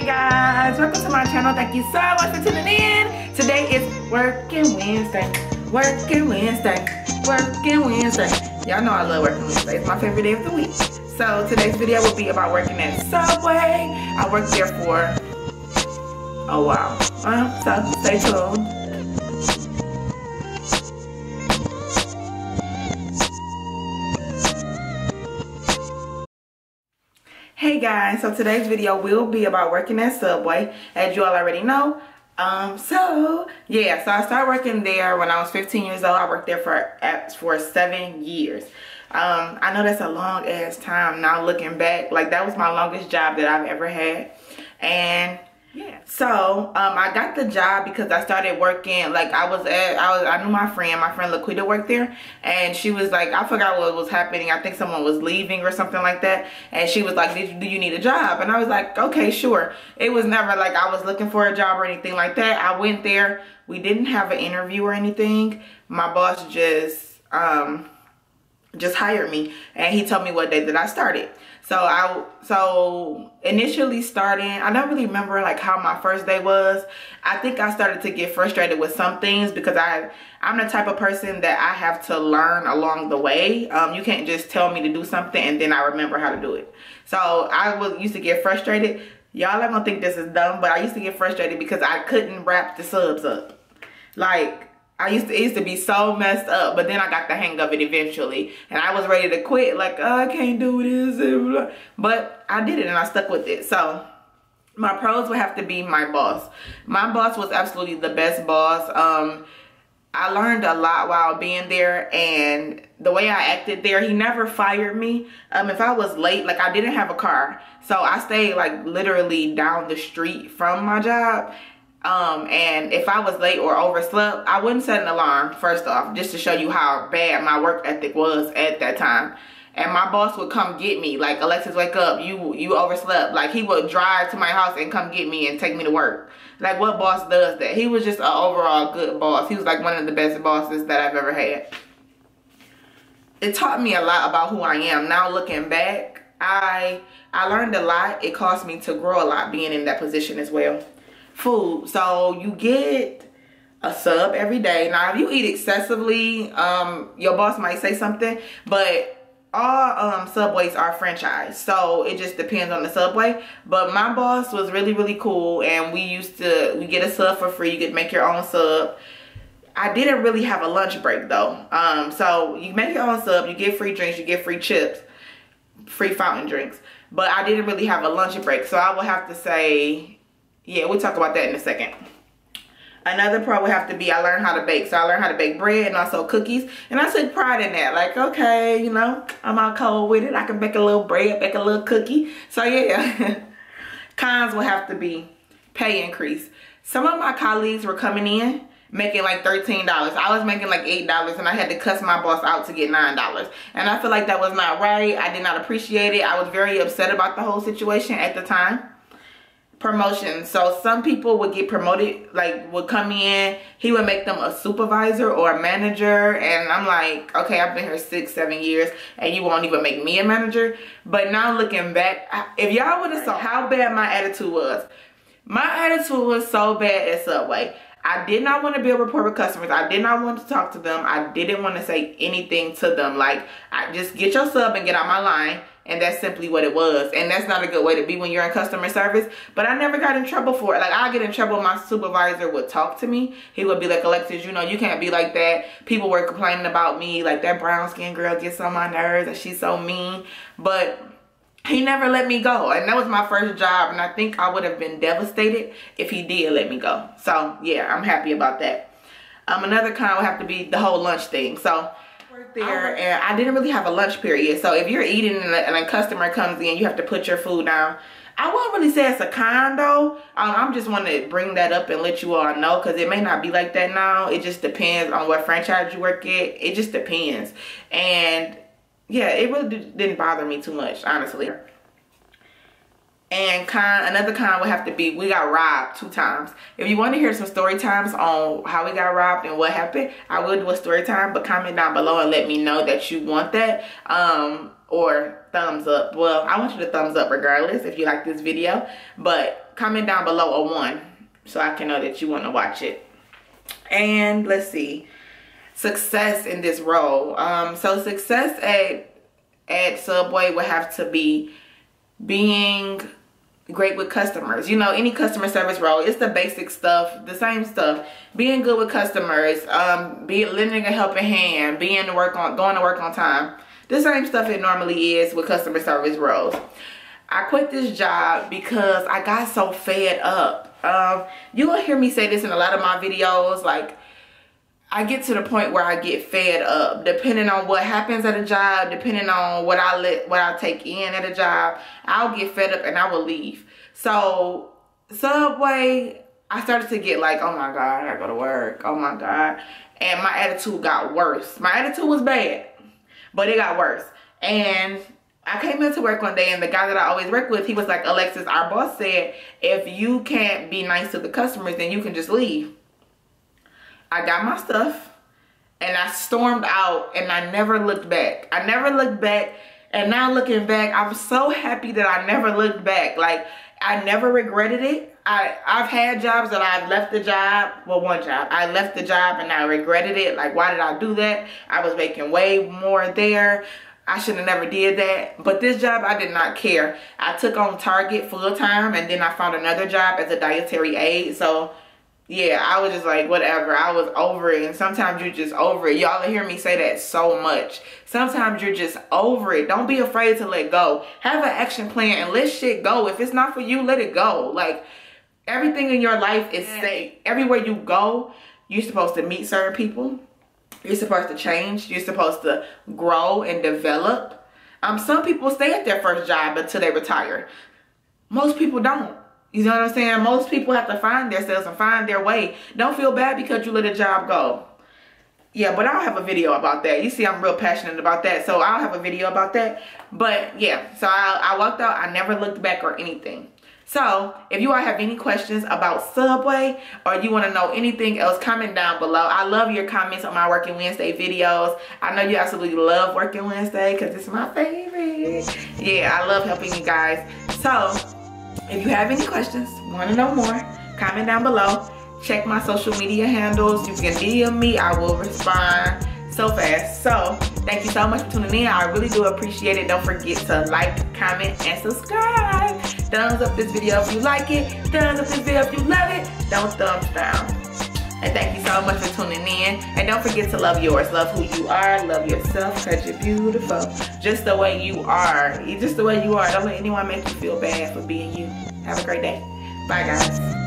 Hey guys, welcome to my channel. Thank you so much for tuning in. Today is Working Wednesday. Working Wednesday. Working Wednesday. Y'all know I love working Wednesday. It's my favorite day of the week. So today's video will be about working at Subway. I worked there for a while. Uh, so stay tuned. Hey guys, so today's video will be about working at Subway, as you all already know. Um, so yeah, so I started working there when I was 15 years old. I worked there for for seven years. Um, I know that's a long ass time now looking back. Like that was my longest job that I've ever had. And yeah. So um, I got the job because I started working. Like I was at, I was, I knew my friend. My friend Laquita worked there, and she was like, I forgot what was happening. I think someone was leaving or something like that. And she was like, do you need a job? And I was like, Okay, sure. It was never like I was looking for a job or anything like that. I went there. We didn't have an interview or anything. My boss just um just hired me, and he told me what day that I started. So I so initially starting, I don't really remember like how my first day was. I think I started to get frustrated with some things because I I'm the type of person that I have to learn along the way. Um, you can't just tell me to do something and then I remember how to do it. So I was used to get frustrated. Y'all are gonna think this is dumb, but I used to get frustrated because I couldn't wrap the subs up. Like I used to, used to be so messed up, but then I got the hang of it eventually. And I was ready to quit, like, oh, I can't do this. But I did it and I stuck with it. So my pros would have to be my boss. My boss was absolutely the best boss. Um, I learned a lot while being there and the way I acted there, he never fired me. Um, if I was late, like I didn't have a car. So I stayed like literally down the street from my job um, and if I was late or overslept, I wouldn't set an alarm, first off, just to show you how bad my work ethic was at that time. And my boss would come get me, like, Alexis, wake up, you you overslept. Like, he would drive to my house and come get me and take me to work. Like, what boss does that? He was just an overall good boss. He was, like, one of the best bosses that I've ever had. It taught me a lot about who I am. Now, looking back, I I learned a lot. It caused me to grow a lot being in that position as well food. So you get a sub every day. Now, if you eat excessively, um, your boss might say something, but all um, subways are franchise so it just depends on the subway. But my boss was really really cool and we used to we get a sub for free. You could make your own sub. I didn't really have a lunch break though. Um, so you make your own sub you get free drinks you get free chips free fountain drinks. But i didn't really have a lunch break so i would have to say yeah, we'll talk about that in a second. Another pro would have to be I learned how to bake. So I learned how to bake bread and also cookies. And I took pride in that. Like, okay, you know, I'm out cold with it. I can bake a little bread, bake a little cookie. So yeah. Cons will have to be pay increase. Some of my colleagues were coming in making like $13. I was making like $8 and I had to cuss my boss out to get $9. And I feel like that was not right. I did not appreciate it. I was very upset about the whole situation at the time promotion. So some people would get promoted, like would come in, he would make them a supervisor or a manager. And I'm like, okay, I've been here six, seven years and you won't even make me a manager. But now looking back, if y'all would have saw how bad my attitude was, my attitude was so bad at Subway. I did not want to build rapport with customers. I did not want to talk to them. I didn't want to say anything to them. Like, I just get your sub and get out my line and that's simply what it was. And that's not a good way to be when you're in customer service. But i never got in trouble for it. Like i get in trouble my supervisor would talk to me. He would be like alexis you know you can't be like that. People were complaining about me. Like that brown skin girl gets on my nerves and she's so mean. But he never let me go. And that was my first job. And i think i would have been devastated if he did let me go. So yeah i'm happy about that. Um another kind would have to be the whole lunch thing. So there and I didn't really have a lunch period. So if you're eating and a, and a customer comes in, you have to put your food down. I won't really say it's a condo. Um, I'm just want to bring that up and let you all know because it may not be like that now. It just depends on what franchise you work at. It just depends. And yeah, it really didn't bother me too much, honestly. And con, another con would have to be we got robbed two times. If you want to hear some story times on how we got robbed and what happened, I will do a story time, but comment down below and let me know that you want that. Um, or thumbs up. Well, I want you to thumbs up regardless if you like this video, but comment down below a one so I can know that you want to watch it. And let's see, success in this role. Um, so success at at Subway would have to be being great with customers. You know, any customer service role, it's the basic stuff, the same stuff. Being good with customers, um, being lending a helping hand, being to work on going to work on time. The same stuff it normally is with customer service roles. I quit this job because I got so fed up. Um, you will hear me say this in a lot of my videos, like I get to the point where I get fed up depending on what happens at a job, depending on what I let what I take in at a job, I'll get fed up and I will leave. So Subway, I started to get like, oh my God, I gotta go to work. Oh my God. And my attitude got worse. My attitude was bad, but it got worse. And I came into work one day and the guy that I always work with, he was like, Alexis, our boss said, if you can't be nice to the customers, then you can just leave. I got my stuff and I stormed out and I never looked back. I never looked back and now looking back, I'm so happy that I never looked back. Like I never regretted it. I, I've had jobs that I've left the job, well one job, I left the job and I regretted it. Like why did I do that? I was making way more there. I should have never did that. But this job, I did not care. I took on Target full time and then I found another job as a dietary aide. So yeah, I was just like, whatever. I was over it. And sometimes you're just over it. Y'all hear me say that so much. Sometimes you're just over it. Don't be afraid to let go. Have an action plan and let shit go. If it's not for you, let it go. Like, everything in your life is safe. Everywhere you go, you're supposed to meet certain people. You're supposed to change. You're supposed to grow and develop. Um, some people stay at their first job until they retire. Most people don't. You know what I'm saying? Most people have to find themselves and find their way. Don't feel bad because you let a job go. Yeah, but I'll have a video about that. You see, I'm real passionate about that. So I'll have a video about that. But yeah, so I, I walked out. I never looked back or anything. So if you all have any questions about Subway or you want to know anything else, comment down below. I love your comments on my Working Wednesday videos. I know you absolutely love Working Wednesday because it's my favorite. Yeah, I love helping you guys. So if you have any questions, want to know more, comment down below. Check my social media handles. You can DM me. I will respond so fast. So thank you so much for tuning in. I really do appreciate it. Don't forget to like, comment, and subscribe. Thumbs up this video if you like it. Thumbs up this video if you love it. Don't thumbs down. And thank you so much for tuning in. And don't forget to love yours. Love who you are. Love yourself because you're beautiful. Just the way you are. Just the way you are. Don't let anyone make you feel bad for being you. Have a great day. Bye, guys.